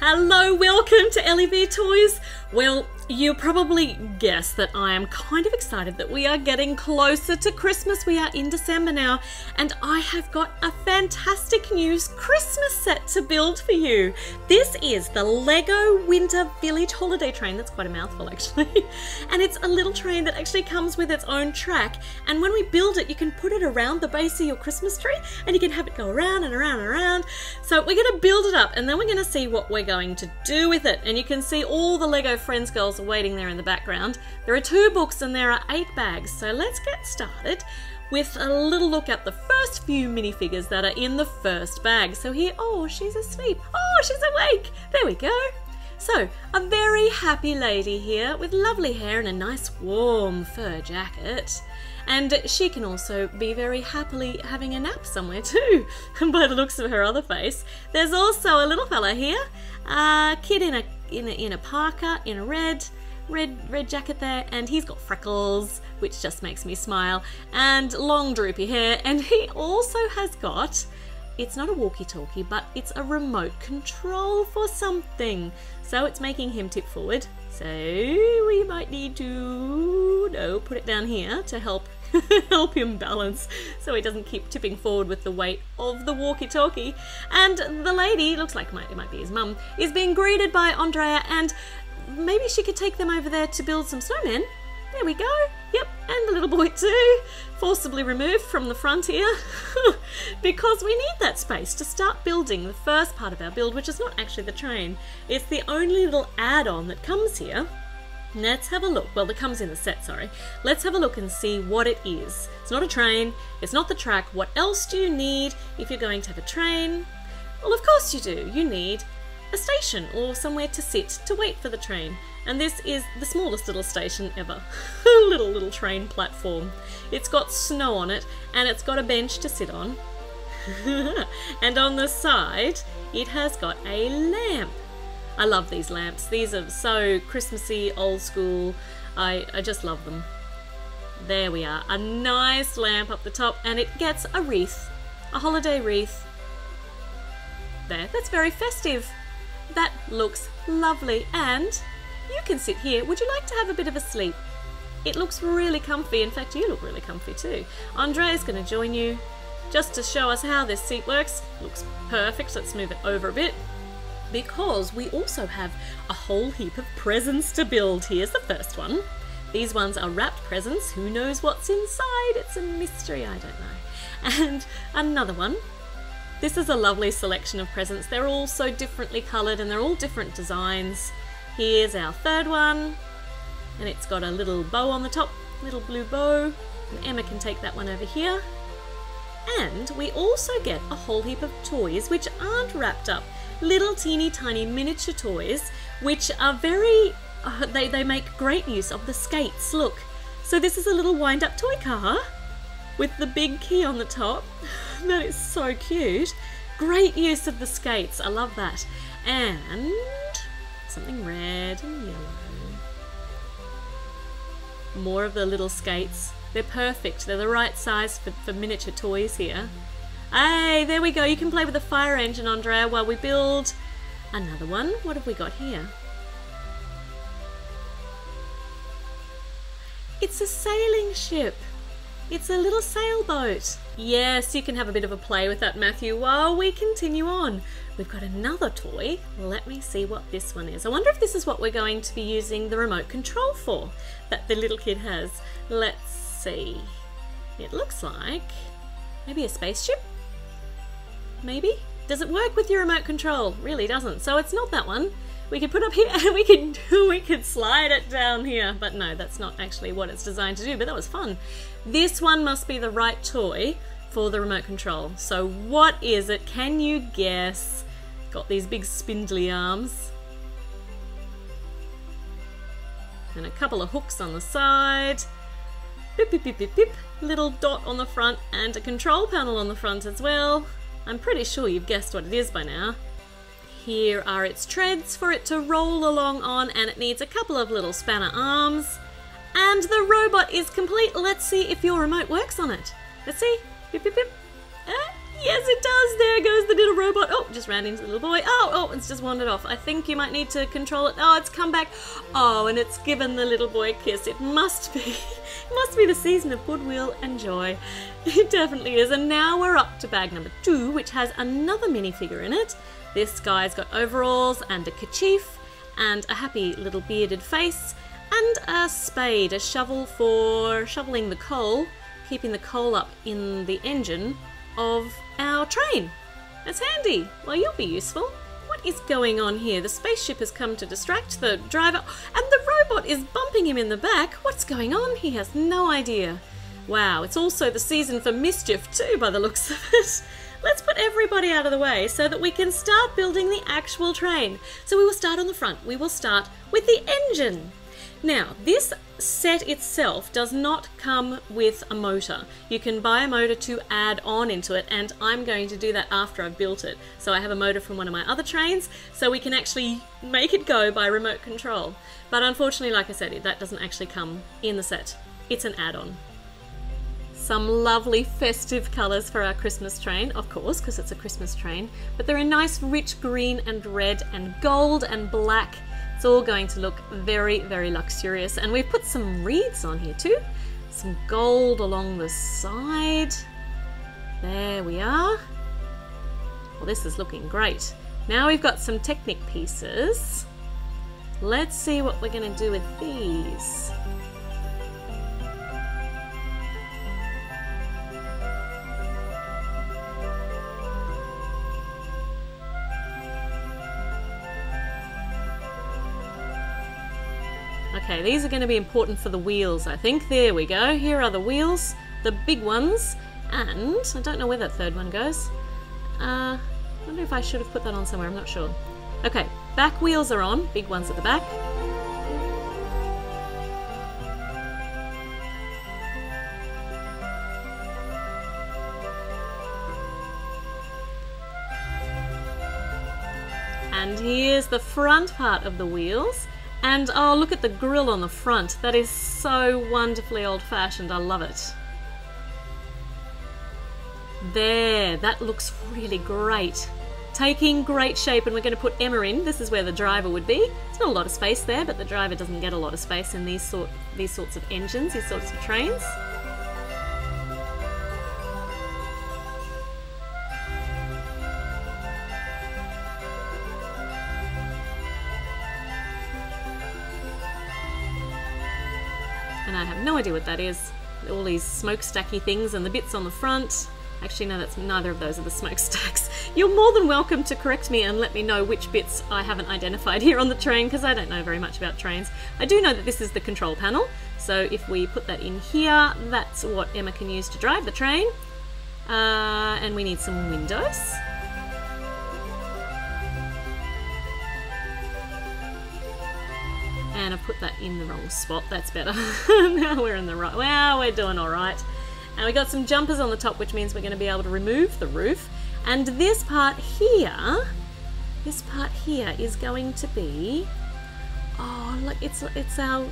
Hello, welcome to LEV Toys. Well, you probably guessed that I am kind of excited that we are getting closer to Christmas. We are in December now, and I have got a fantastic new Christmas set to build for you. This is the Lego Winter Village Holiday Train. That's quite a mouthful, actually. and it's a little train that actually comes with its own track. And when we build it, you can put it around the base of your Christmas tree, and you can have it go around and around and around. So we're going to build it up, and then we're going to see what we're going to do with it. And you can see all the Lego Friends girls waiting there in the background. There are two books and there are eight bags, so let's get started with a little look at the first few minifigures that are in the first bag. So here, oh, she's asleep. Oh, she's awake. There we go. So, a very happy lady here with lovely hair and a nice warm fur jacket. And she can also be very happily having a nap somewhere too, by the looks of her other face. There's also a little fella here, a kid in a in a, in a parka in a red red red jacket there and he's got freckles which just makes me smile and long droopy hair and he also has got it's not a walkie-talkie but it's a remote control for something. So it's making him tip forward. So we might need to no put it down here to help help him balance so he doesn't keep tipping forward with the weight of the walkie-talkie. And the lady, looks like it might, it might be his mum, is being greeted by Andrea and maybe she could take them over there to build some snowmen. There we go. Yep, and the little boy too, forcibly removed from the front here, because we need that space to start building the first part of our build, which is not actually the train. It's the only little add-on that comes here. Let's have a look. Well, it comes in the set, sorry. Let's have a look and see what it is. It's not a train, it's not the track. What else do you need if you're going to have a train? Well, of course you do. You need a station or somewhere to sit to wait for the train. And this is the smallest little station ever. little, little train platform. It's got snow on it and it's got a bench to sit on. and on the side, it has got a lamp I love these lamps. These are so Christmassy, old school. I, I just love them. There we are. A nice lamp up the top and it gets a wreath. A holiday wreath. There. That's very festive. That looks lovely and you can sit here. Would you like to have a bit of a sleep? It looks really comfy. In fact, you look really comfy too. Andrea's going to join you just to show us how this seat works. Looks perfect. Let's move it over a bit because we also have a whole heap of presents to build. Here's the first one. These ones are wrapped presents. Who knows what's inside? It's a mystery, I don't know. And another one. This is a lovely selection of presents. They're all so differently coloured and they're all different designs. Here's our third one. And it's got a little bow on the top, little blue bow. And Emma can take that one over here. And we also get a whole heap of toys which aren't wrapped up little teeny tiny miniature toys which are very uh, they, they make great use of the skates. Look so this is a little wind up toy car with the big key on the top. That is so cute. Great use of the skates I love that. And something red and yellow. More of the little skates. They're perfect. They're the right size for, for miniature toys here Hey, there we go. You can play with the fire engine, Andrea, while we build another one. What have we got here? It's a sailing ship. It's a little sailboat. Yes, you can have a bit of a play with that, Matthew, while we continue on. We've got another toy. Let me see what this one is. I wonder if this is what we're going to be using the remote control for that the little kid has. Let's see. It looks like maybe a spaceship? Maybe? Does it work with your remote control? Really doesn't. So it's not that one. We could put up here and we could we could slide it down here. But no, that's not actually what it's designed to do, but that was fun. This one must be the right toy for the remote control. So what is it? Can you guess? Got these big spindly arms. And a couple of hooks on the side. Pip, pip, pip, pip, pip. Little dot on the front and a control panel on the front as well. I'm pretty sure you've guessed what it is by now. Here are its treads for it to roll along on and it needs a couple of little spanner arms. And the robot is complete. Let's see if your remote works on it. Let's see. Beep, beep, beep. Uh, Yes, it does. There goes the little robot. Oh, just ran into the little boy. Oh, oh, it's just wandered off. I think you might need to control it. Oh, it's come back. Oh, and it's given the little boy a kiss. It must be. It must be the season of goodwill and joy. It definitely is. And now we're up to bag number two, which has another minifigure in it. This guy's got overalls and a kerchief and a happy little bearded face and a spade, a shovel for shoveling the coal, keeping the coal up in the engine of our train. That's handy. Well, you'll be useful. What is going on here? The spaceship has come to distract the driver, and the robot is bumping him in the back. What's going on? He has no idea. Wow, it's also the season for mischief, too, by the looks of it. Let's put everybody out of the way so that we can start building the actual train. So we will start on the front. We will start with the engine. Now, this set itself does not come with a motor. You can buy a motor to add on into it, and I'm going to do that after I've built it. So I have a motor from one of my other trains, so we can actually make it go by remote control. But unfortunately, like I said, that doesn't actually come in the set. It's an add-on. Some lovely festive colours for our Christmas train, of course, because it's a Christmas train, but they're a nice rich green and red and gold and black it's all going to look very, very luxurious. And we've put some wreaths on here too. Some gold along the side. There we are. Well, this is looking great. Now we've got some Technic pieces. Let's see what we're going to do with these. Okay, these are going to be important for the wheels, I think. There we go. Here are the wheels, the big ones. And I don't know where that third one goes. Uh, I wonder if I should have put that on somewhere. I'm not sure. Okay, back wheels are on. Big ones at the back. And here's the front part of the wheels. And oh, look at the grill on the front. That is so wonderfully old fashioned. I love it. There, that looks really great. Taking great shape, and we're going to put Emma in. This is where the driver would be. There's not a lot of space there, but the driver doesn't get a lot of space in these sort these sorts of engines, these sorts of trains. No idea what that is. All these smokestacky things and the bits on the front. Actually, no, that's neither of those are the smokestacks. You're more than welcome to correct me and let me know which bits I haven't identified here on the train because I don't know very much about trains. I do know that this is the control panel, so if we put that in here, that's what Emma can use to drive the train. Uh, and we need some windows. And I've put that in the wrong spot. That's better. now we're in the right. Well, we're doing all right. And we got some jumpers on the top, which means we're going to be able to remove the roof. And this part here, this part here is going to be, oh, look, it's, it's our,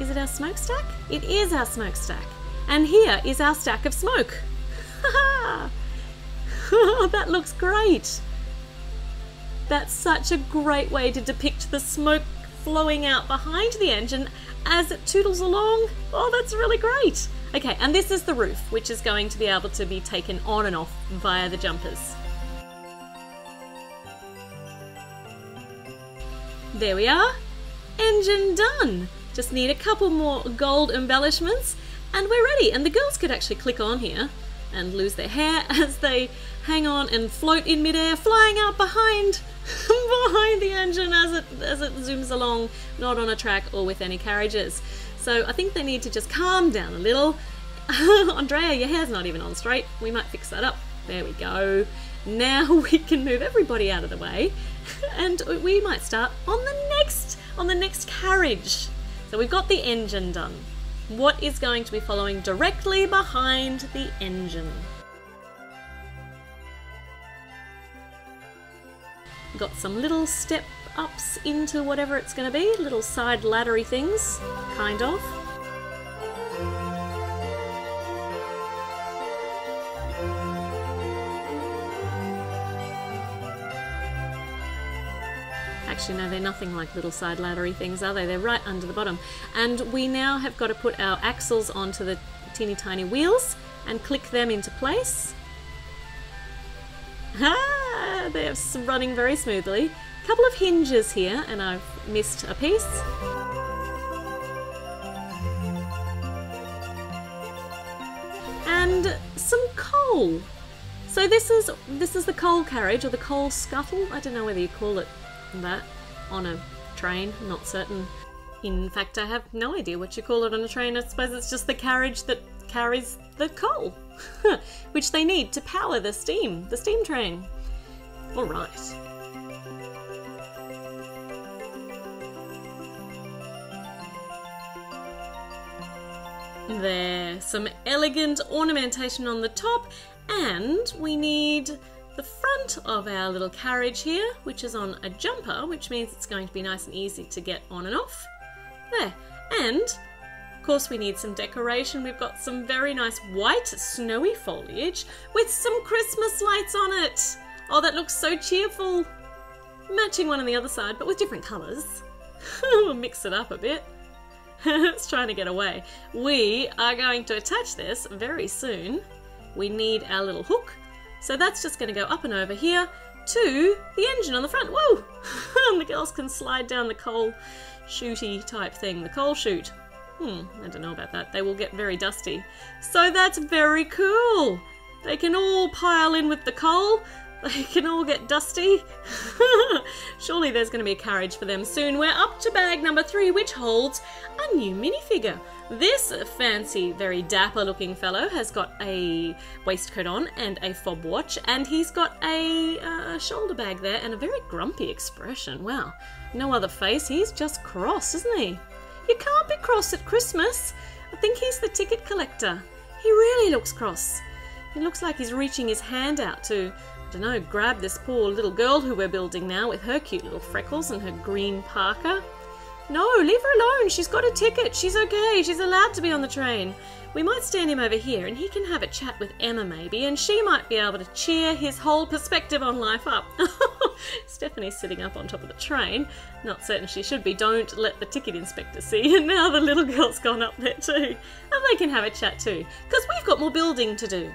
is it our smokestack? It is our smokestack. And here is our stack of smoke. that looks great. That's such a great way to depict the smoke flowing out behind the engine as it tootles along. Oh, that's really great. Okay, and this is the roof, which is going to be able to be taken on and off via the jumpers. There we are. Engine done. Just need a couple more gold embellishments and we're ready. And the girls could actually click on here and lose their hair as they hang on and float in midair, flying out behind behind the engine as it as it zooms along, not on a track or with any carriages. So I think they need to just calm down a little. Andrea, your hair's not even on straight. We might fix that up. There we go. Now we can move everybody out of the way, and we might start on the next on the next carriage. So we've got the engine done. What is going to be following directly behind the engine? Got some little step ups into whatever it's going to be, little side laddery things, kind of. Actually, no, they're nothing like little side laddery things, are they? They're right under the bottom. And we now have got to put our axles onto the teeny tiny wheels and click them into place. Running very smoothly. A couple of hinges here, and I've missed a piece. And some coal. So this is this is the coal carriage or the coal scuttle. I don't know whether you call it that on a train. not certain. In fact, I have no idea what you call it on a train. I suppose it's just the carriage that carries the coal, which they need to power the steam, the steam train. All right. There, some elegant ornamentation on the top, and we need the front of our little carriage here, which is on a jumper, which means it's going to be nice and easy to get on and off. There, and of course we need some decoration. We've got some very nice white snowy foliage with some Christmas lights on it. Oh, that looks so cheerful. Matching one on the other side, but with different colours. we'll mix it up a bit. it's trying to get away. We are going to attach this very soon. We need our little hook. So that's just going to go up and over here to the engine on the front. Whoa! and the girls can slide down the coal shooty type thing, the coal chute. Hmm, I don't know about that. They will get very dusty. So that's very cool. They can all pile in with the coal. They can all get dusty. Surely there's going to be a carriage for them soon. We're up to bag number three, which holds a new minifigure. This fancy, very dapper looking fellow has got a waistcoat on and a fob watch, and he's got a uh, shoulder bag there and a very grumpy expression. Wow, no other face. He's just cross, isn't he? You can't be cross at Christmas. I think he's the ticket collector. He really looks cross. He looks like he's reaching his hand out to, Know, grab this poor little girl who we're building now with her cute little freckles and her green parka. No, leave her alone. She's got a ticket. She's okay. She's allowed to be on the train. We might stand him over here and he can have a chat with Emma maybe, and she might be able to cheer his whole perspective on life up. Stephanie's sitting up on top of the train. Not certain she should be. Don't let the ticket inspector see. And now the little girl's gone up there too. And they can have a chat too, because we've got more building to do.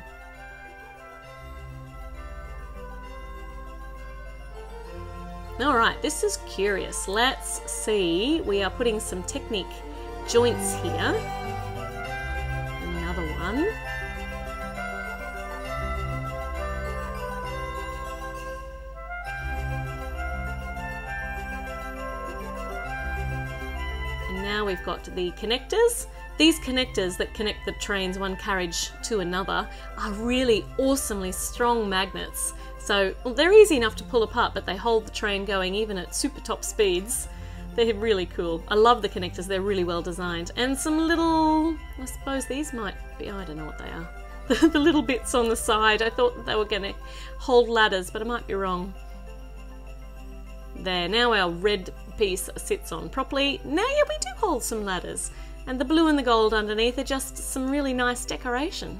Alright, this is curious. Let's see. We are putting some Technic joints here. Another one. And now we've got the connectors. These connectors that connect the trains one carriage to another are really awesomely strong magnets. So well, they're easy enough to pull apart, but they hold the train going even at super top speeds. They're really cool. I love the connectors, they're really well designed. And some little, I suppose these might be, I don't know what they are. the little bits on the side, I thought they were going to hold ladders, but I might be wrong. There, now our red piece sits on properly. Now, yeah, we do hold some ladders. And the blue and the gold underneath are just some really nice decoration.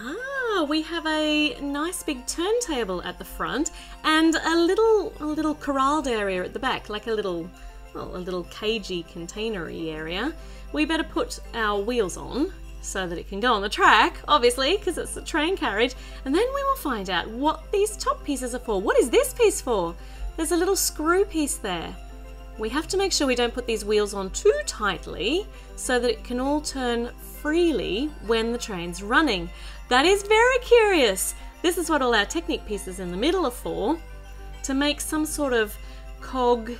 Ah, we have a nice big turntable at the front and a little a little corralled area at the back, like a little well, a little cagey containery area. We better put our wheels on so that it can go on the track, obviously, because it's a train carriage, and then we will find out what these top pieces are for. What is this piece for? There's a little screw piece there. We have to make sure we don't put these wheels on too tightly so that it can all turn freely when the train's running. That is very curious. This is what all our Technic pieces in the middle are for, to make some sort of cog,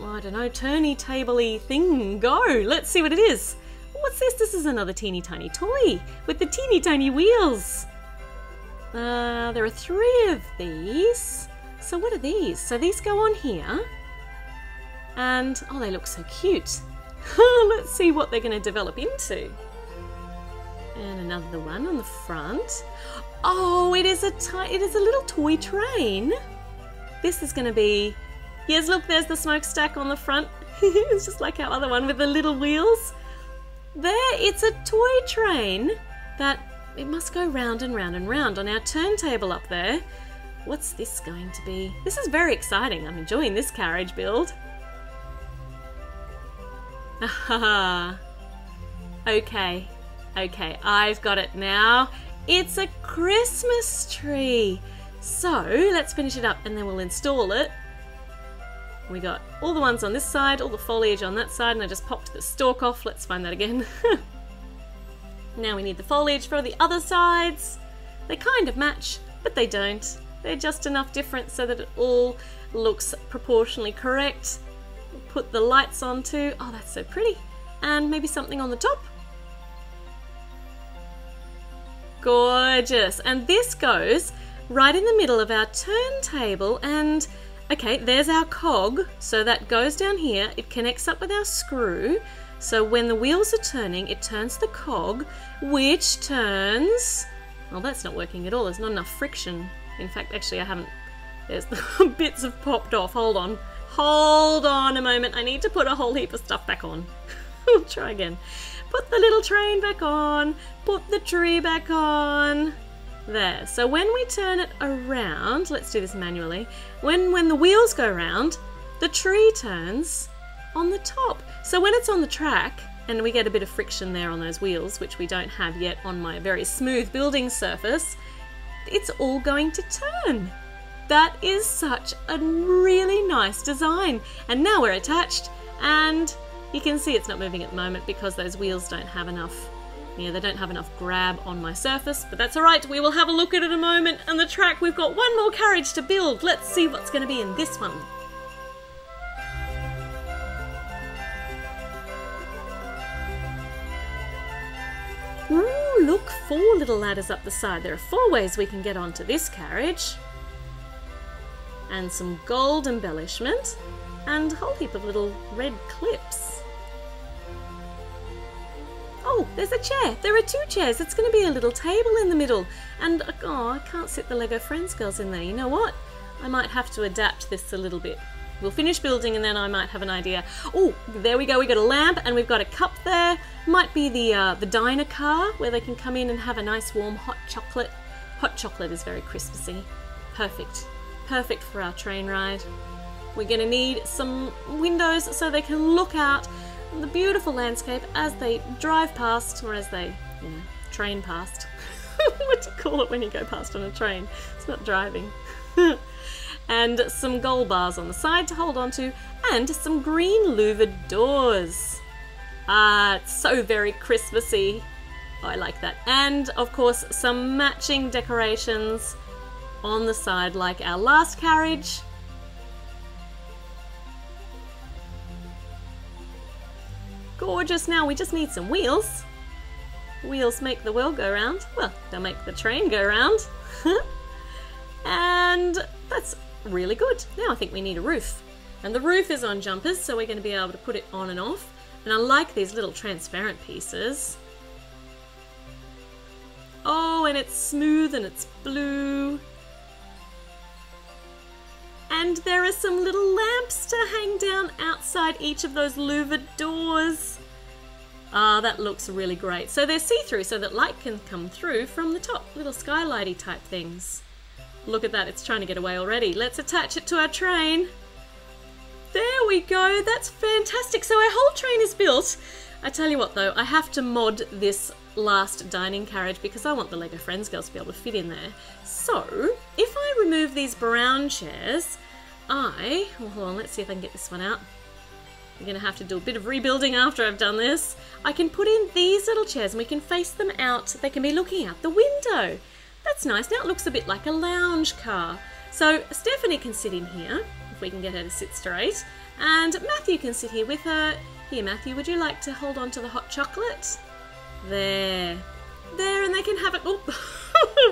I don't know, turny tabley thing go. Let's see what it is. What's this? This is another teeny tiny toy with the teeny tiny wheels. Uh, there are three of these. So what are these? So these go on here. And, oh, they look so cute. Let's see what they're going to develop into. And another one on the front. Oh, it is a it is a little toy train. This is going to be. Yes, look, there's the smokestack on the front. it's just like our other one with the little wheels. There, it's a toy train that it must go round and round and round on our turntable up there. What's this going to be? This is very exciting. I'm enjoying this carriage build. Aha. okay. Okay, I've got it now. It's a Christmas tree. So let's finish it up and then we'll install it. We got all the ones on this side, all the foliage on that side, and I just popped the stalk off. Let's find that again. now we need the foliage for the other sides. They kind of match, but they don't. They're just enough different so that it all looks proportionally correct. Put the lights on too. Oh, that's so pretty. And maybe something on the top. Gorgeous. And this goes right in the middle of our turntable and okay, there's our cog. So that goes down here. It connects up with our screw. So when the wheels are turning, it turns the cog, which turns... Well, that's not working at all. There's not enough friction. In fact, actually, I haven't... There's the bits have popped off. Hold on. Hold on a moment. I need to put a whole heap of stuff back on. we'll try again. Put the little train back on. Put the tree back on. There. So when we turn it around, let's do this manually. When when the wheels go around, the tree turns on the top. So when it's on the track, and we get a bit of friction there on those wheels, which we don't have yet on my very smooth building surface, it's all going to turn. That is such a really nice design. And now we're attached and you can see it's not moving at the moment because those wheels don't have enough yeah, they don't have enough grab on my surface, but that's alright, we will have a look at it a moment. And the track, we've got one more carriage to build. Let's see what's going to be in this one. Ooh, look, four little ladders up the side. There are four ways we can get onto this carriage. And some gold embellishment, and a whole heap of little red clips. Oh, there's a chair. There are two chairs. It's going to be a little table in the middle. And, oh, I can't sit the Lego Friends girls in there. You know what? I might have to adapt this a little bit. We'll finish building and then I might have an idea. Oh, there we go. We've got a lamp and we've got a cup there. Might be the, uh, the diner car where they can come in and have a nice warm hot chocolate. Hot chocolate is very Christmassy. Perfect. Perfect for our train ride. We're going to need some windows so they can look out the beautiful landscape as they drive past, or as they, you know, train past. what do you call it when you go past on a train? It's not driving. and some gold bars on the side to hold on to, and some green louvered doors. Ah, it's so very Christmassy. Oh, I like that. And of course, some matching decorations on the side, like our last carriage Gorgeous. Now we just need some wheels. Wheels make the world go round. Well, they'll make the train go round. and that's really good. Now I think we need a roof. And the roof is on jumpers, so we're going to be able to put it on and off. And I like these little transparent pieces. Oh, and it's smooth and it's blue. And there are some little lamps to hang down outside each of those louvered doors. Ah, that looks really great. So they're see-through so that light can come through from the top, little skylighty type things. Look at that, it's trying to get away already. Let's attach it to our train. There we go, that's fantastic. So our whole train is built. I tell you what though, I have to mod this last dining carriage because I want the Lego Friends girls to be able to fit in there. So, if I remove these brown chairs, I, well, hold on, let's see if I can get this one out. I'm going to have to do a bit of rebuilding after I've done this. I can put in these little chairs and we can face them out. They can be looking out the window. That's nice. Now it looks a bit like a lounge car. So Stephanie can sit in here, if we can get her to sit straight. And Matthew can sit here with her. Here, Matthew, would you like to hold on to the hot chocolate? There. There, and they can have it. Oh,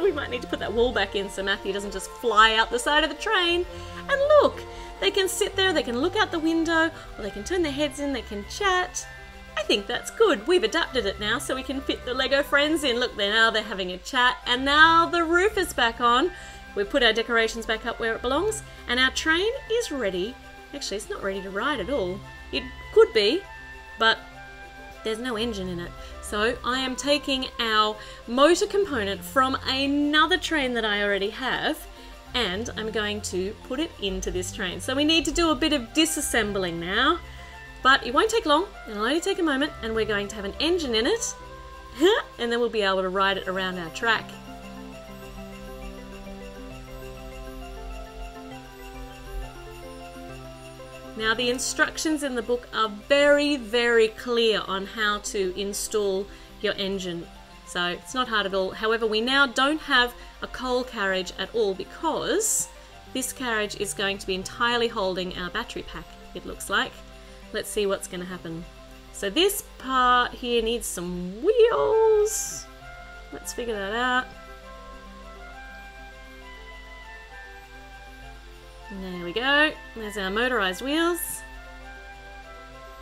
we might need to put that wall back in so Matthew doesn't just fly out the side of the train. And look, they can sit there, they can look out the window, or they can turn their heads in, they can chat. I think that's good. We've adapted it now so we can fit the Lego friends in. Look, there now they're having a chat, and now the roof is back on. We've put our decorations back up where it belongs, and our train is ready. Actually, it's not ready to ride at all. It could be, but there's no engine in it. So I am taking our motor component from another train that I already have and I'm going to put it into this train. So we need to do a bit of disassembling now, but it won't take long, it'll only take a moment, and we're going to have an engine in it, and then we'll be able to ride it around our track. Now the instructions in the book are very, very clear on how to install your engine. So it's not hard at all. However, we now don't have a coal carriage at all because this carriage is going to be entirely holding our battery pack, it looks like. Let's see what's going to happen. So this part here needs some wheels. Let's figure that out. There we go. There's our motorized wheels.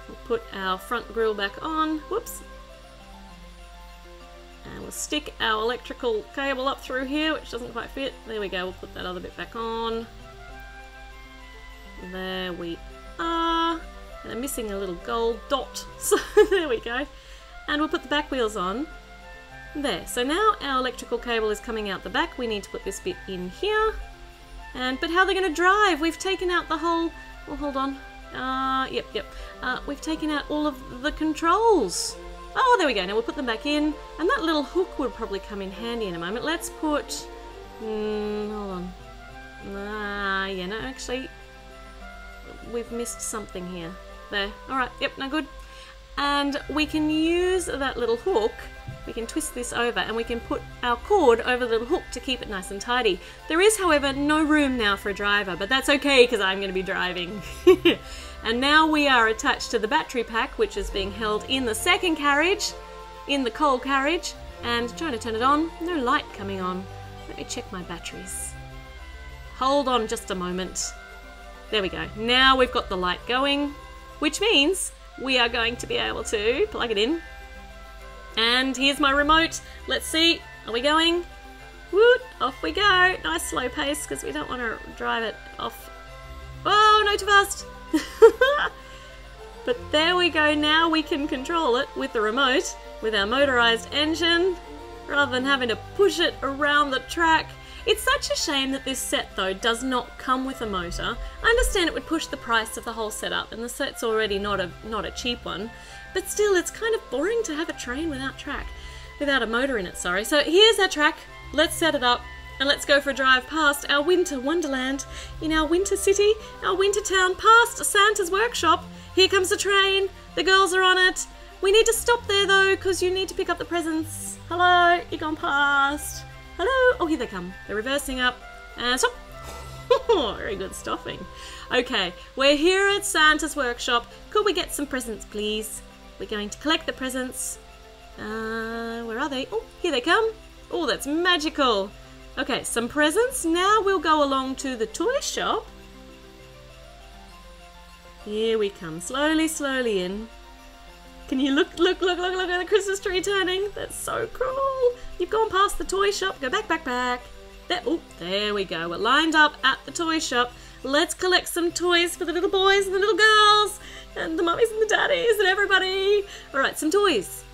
We'll put our front grille back on. Whoops. And we'll stick our electrical cable up through here, which doesn't quite fit. There we go. We'll put that other bit back on. There we are. And I'm missing a little gold dot. So there we go. And we'll put the back wheels on. There. So now our electrical cable is coming out the back. We need to put this bit in here. And but how are they going to drive? We've taken out the whole. Well, hold on. Uh, yep, yep. Uh, we've taken out all of the controls. Oh, there we go. Now we'll put them back in, and that little hook would probably come in handy in a moment. Let's put. Mm, hold on. Ah, yeah, no, actually, we've missed something here. There. All right. Yep. No good. And we can use that little hook we can twist this over and we can put our cord over the little hook to keep it nice and tidy. There is, however, no room now for a driver, but that's okay because I'm going to be driving. and now we are attached to the battery pack, which is being held in the second carriage, in the coal carriage, and trying to turn it on. No light coming on. Let me check my batteries. Hold on just a moment. There we go. Now we've got the light going, which means we are going to be able to plug it in and here's my remote. Let's see. Are we going? Woot! Off we go. Nice slow pace because we don't want to drive it off. Oh, no, too fast. but there we go. Now we can control it with the remote with our motorized engine rather than having to push it around the track. It's such a shame that this set though does not come with a motor. I understand it would push the price of the whole setup and the set's already not a not a cheap one. But still, it's kind of boring to have a train without track, without a motor in it, sorry. So here's our track. Let's set it up and let's go for a drive past our winter wonderland in our winter city, our winter town, past Santa's workshop. Here comes the train. The girls are on it. We need to stop there though, because you need to pick up the presents. Hello, you're gone past. Hello. Oh, here they come. They're reversing up. And stop. Very good stuffing. Okay, we're here at Santa's workshop. Could we get some presents, please? We're going to collect the presents. Uh, where are they? Oh, here they come. Oh, that's magical. Okay, some presents. Now we'll go along to the toy shop. Here we come, slowly, slowly in. Can you look, look, look, look, look at the Christmas tree turning? That's so cool. You've gone past the toy shop. Go back, back, back. There, oh, there we go. We're lined up at the toy shop. Let's collect some toys for the little boys and the little girls and the mummies and the daddies and everybody. All right, some toys.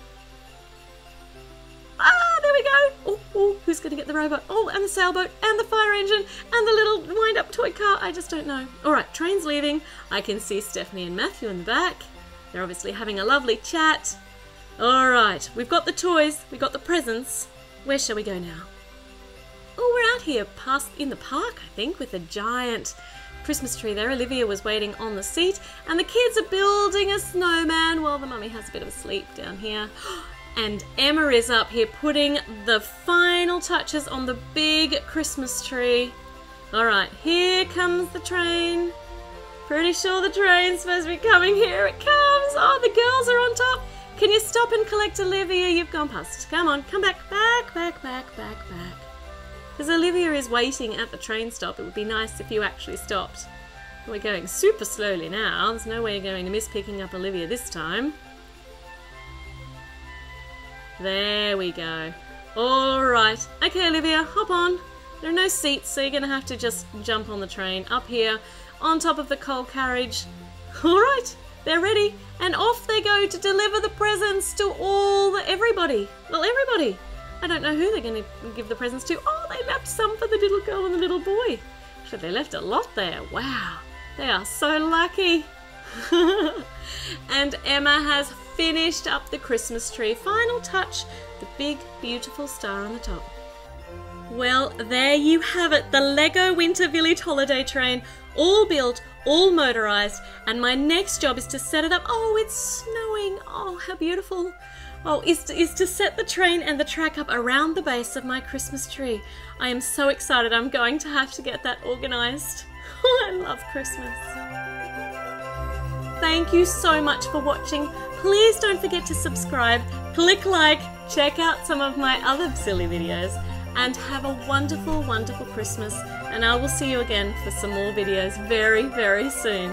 Ah, there we go. Oh, oh, who's going to get the robot? Oh, and the sailboat and the fire engine and the little wind-up toy car. I just don't know. All right, train's leaving. I can see Stephanie and Matthew in the back. They're obviously having a lovely chat. All right, we've got the toys. We've got the presents. Where shall we go now? Oh, we're out here past in the park, I think, with a giant Christmas tree there. Olivia was waiting on the seat, and the kids are building a snowman while the mummy has a bit of a sleep down here. And Emma is up here putting the final touches on the big Christmas tree. Alright, here comes the train. Pretty sure the train's supposed to be coming. Here it comes. Oh, the girls are on top. Can you stop and collect Olivia? You've gone past. Come on, come back, back, back, back, back, back. Because Olivia is waiting at the train stop. It would be nice if you actually stopped. We're going super slowly now. There's no way you're going to miss picking up Olivia this time. There we go. Alright. Okay, Olivia, hop on. There are no seats, so you're going to have to just jump on the train up here on top of the coal carriage. Alright, they're ready. And off they go to deliver the presents to all the everybody. Well, everybody. I don't know who they're going to give the presents to. Oh, they left some for the little girl and the little boy. But they left a lot there. Wow, they are so lucky. and Emma has finished up the Christmas tree. Final touch, the big, beautiful star on the top. Well, there you have it, the Lego Winter Village holiday train, all built, all motorized, and my next job is to set it up. Oh, it's snowing. Oh, how beautiful. Oh, is to, is to set the train and the track up around the base of my Christmas tree. I am so excited. I'm going to have to get that organized. I love Christmas. Thank you so much for watching. Please don't forget to subscribe, click like, check out some of my other silly videos, and have a wonderful, wonderful Christmas. And I will see you again for some more videos very, very soon.